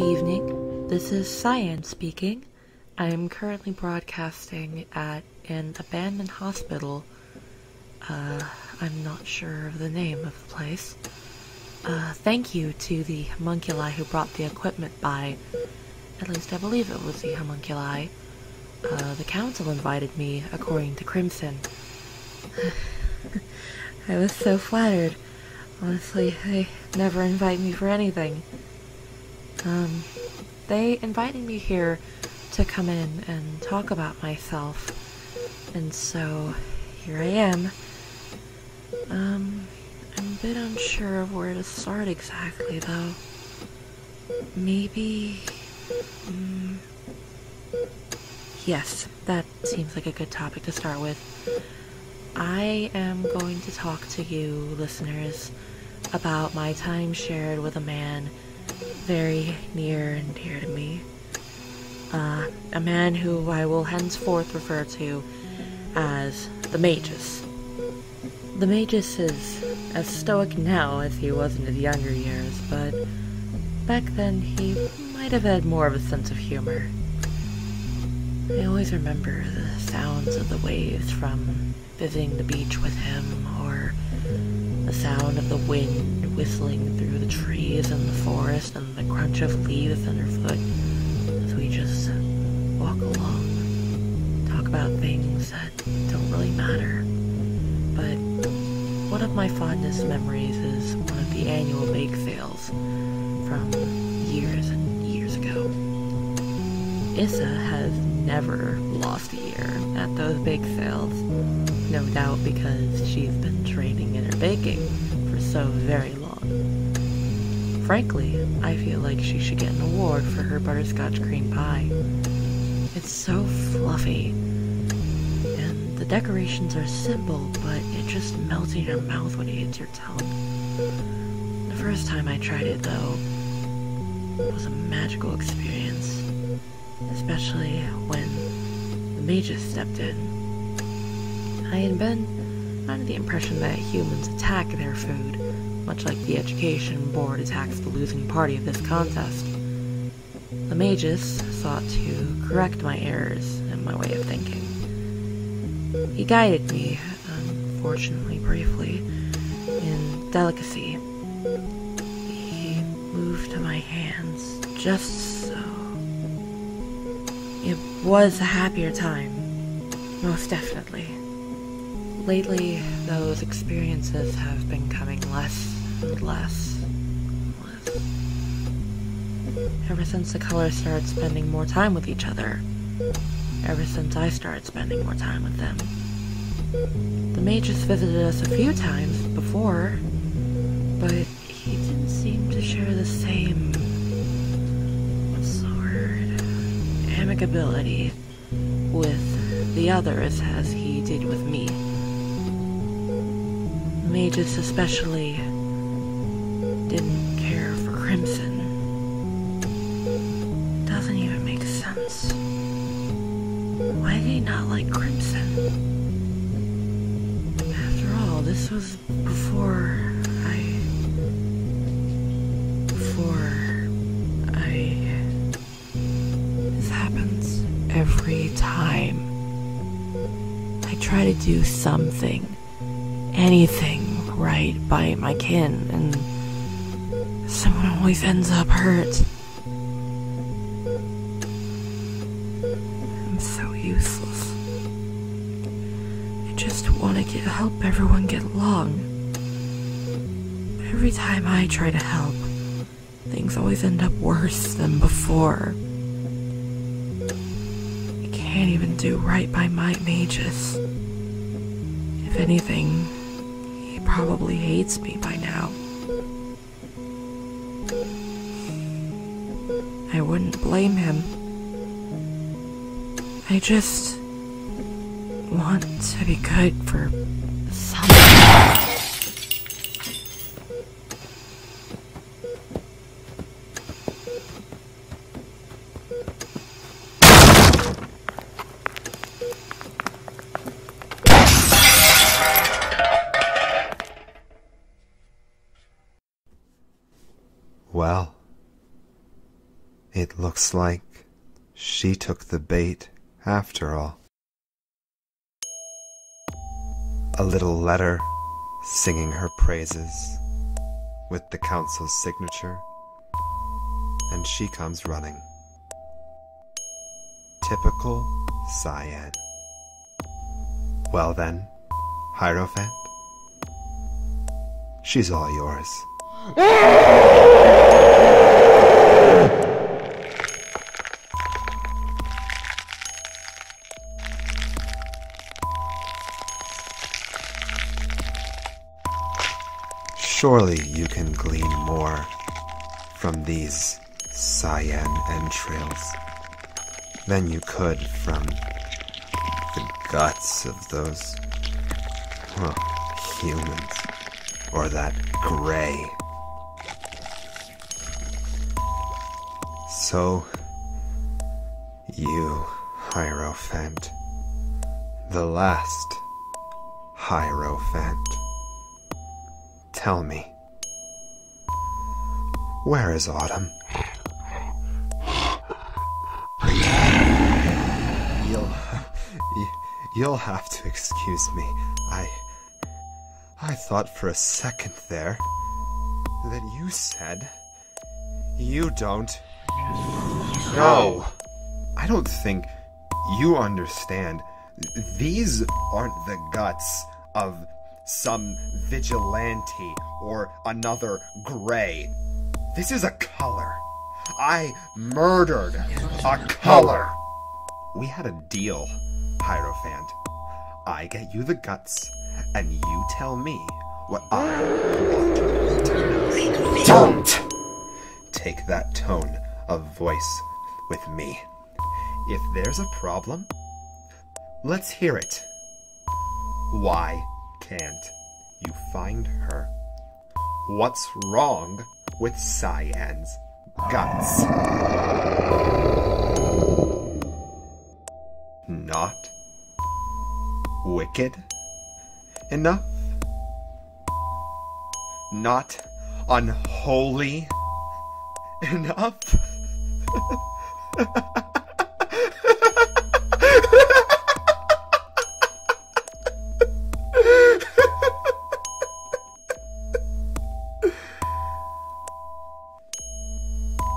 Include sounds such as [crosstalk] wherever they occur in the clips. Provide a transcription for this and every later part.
Good evening. This is Cyan speaking. I am currently broadcasting at an abandoned hospital. Uh, I'm not sure of the name of the place. Uh, thank you to the homunculi who brought the equipment by. At least I believe it was the homunculi. Uh, the council invited me, according to Crimson. [laughs] I was so flattered. Honestly, they never invite me for anything. Um, they invited me here to come in and talk about myself. And so, here I am. Um, I'm a bit unsure of where to start exactly, though. Maybe. Mm, yes, that seems like a good topic to start with. I am going to talk to you, listeners, about my time shared with a man very near and dear to me. Uh, a man who I will henceforth refer to as the Magus. The Magus is as stoic now as he was in his younger years, but back then he might have had more of a sense of humor. I always remember the sounds of the waves from visiting the beach with him, or the sound of the wind whistling through the trees and the forest and the crunch of leaves underfoot as we just walk along, talk about things that don't really matter. But one of my fondest memories is one of the annual bake sales from years and years ago. Issa has never lost a year at those bake sales. No doubt because she's been training in her baking for so very. Frankly, I feel like she should get an award for her butterscotch cream pie. It's so fluffy, and the decorations are simple, but it just melts in your mouth when it hits your tongue. The first time I tried it, though, was a magical experience, especially when the Magus stepped in. I had been under the impression that humans attack their food, much like the education board attacks the losing party of this contest. The magus sought to correct my errors and my way of thinking. He guided me, unfortunately briefly, in delicacy. He moved my hands just so. It was a happier time, most definitely. Lately, those experiences have been coming less less less. Ever since the colors started spending more time with each other. Ever since I started spending more time with them. The magus visited us a few times before, but he didn't seem to share the same. what's amicability with the others as he did with me. Magus, especially didn't care for Crimson. Doesn't even make sense. Why did he not like Crimson? After all, this was before I. Before I. This happens every time. I try to do something anything right by my kin, and someone always ends up hurt. I'm so useless. I just want to get help everyone get along. But every time I try to help, things always end up worse than before. I can't even do right by my Magus. If anything, he probably hates me by now. I wouldn't blame him. I just want to be good for someone. Looks like she took the bait after all. A little letter singing her praises with the council's signature, and she comes running. Typical Cyan. Well then, Hierophant, she's all yours. [laughs] Surely you can glean more from these cyan entrails than you could from the guts of those well, humans or that gray. So, you, Hierophant, the last Hierophant. Tell me, where is Autumn? You'll, you'll have to excuse me. I, I thought for a second there that you said you don't. No, I don't think you understand. These aren't the guts of some vigilante or another gray. This is a color. I murdered a color. We had a deal, Hierophant. I get you the guts, and you tell me what I want to. Don't take that tone of voice with me. If there's a problem, let's hear it. Why can't you find her? What's wrong with Cyan's guts? Not wicked enough? Not unholy enough? [laughs]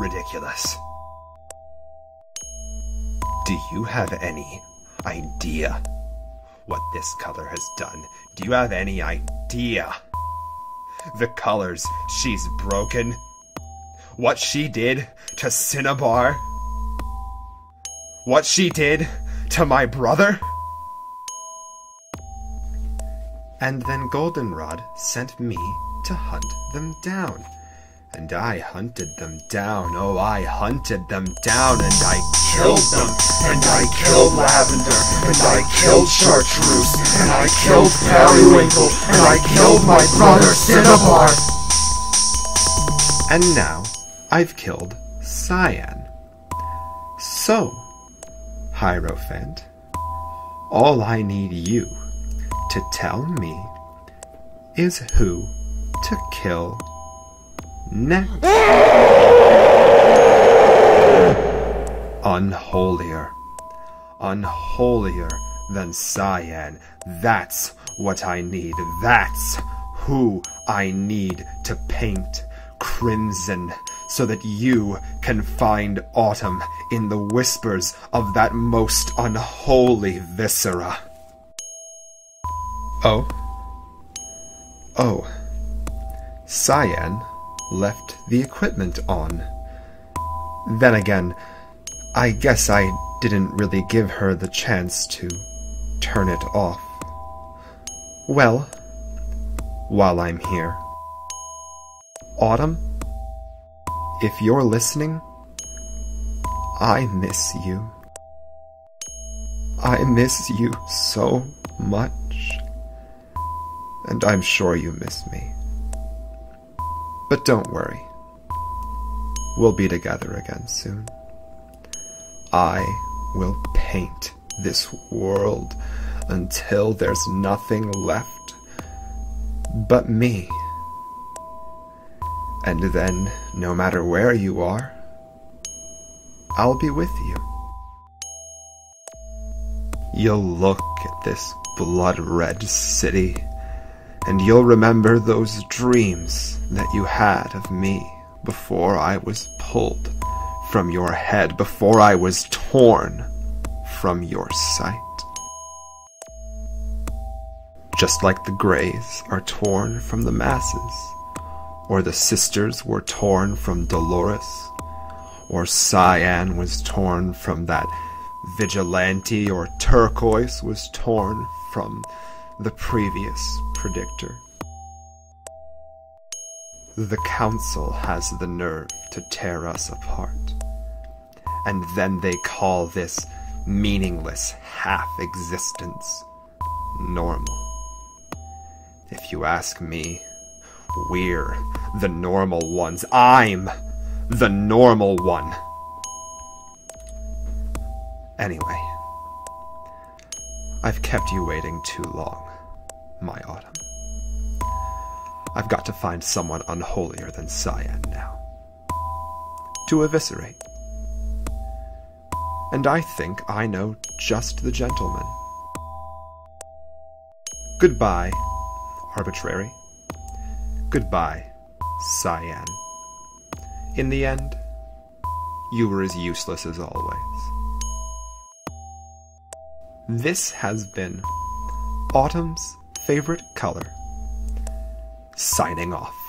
Ridiculous. Do you have any idea what this color has done? Do you have any idea? The colors she's broken? What she did to Cinnabar? What she did to my brother? And then Goldenrod sent me to hunt them down. And I hunted them down, oh, I hunted them down, and I killed them, and I killed Lavender, and I killed Chartreuse, and I killed Periwinkle, and I killed my brother Cinnabar. And now I've killed Cyan. So, Hierophant, all I need you to tell me is who to kill next. Unholier. Unholier than Cyan. That's what I need. That's who I need to paint crimson so that you can find autumn in the whispers of that most unholy viscera. Oh? Oh. Cyan left the equipment on. Then again, I guess I didn't really give her the chance to turn it off. Well, while I'm here, Autumn, if you're listening, I miss you. I miss you so much. And I'm sure you miss me. But don't worry. We'll be together again soon. I will paint this world until there's nothing left but me. And then, no matter where you are, I'll be with you. You'll look at this blood red city, and you'll remember those dreams that you had of me before I was pulled from your head, before I was torn from your sight. Just like the Greys are torn from the masses, or the sisters were torn from Dolores, or Cyan was torn from that vigilante, or Turquoise was torn from the previous predictor. The Council has the nerve to tear us apart. And then they call this meaningless half existence normal. If you ask me, we're the normal ones. I'm the normal one. Anyway, I've kept you waiting too long, my autumn. I've got to find someone unholier than Cyan now. To eviscerate. And I think I know just the gentleman. Goodbye, arbitrary. Goodbye, Cyan. In the end, you were as useless as always. This has been Autumn's favorite color. Signing off.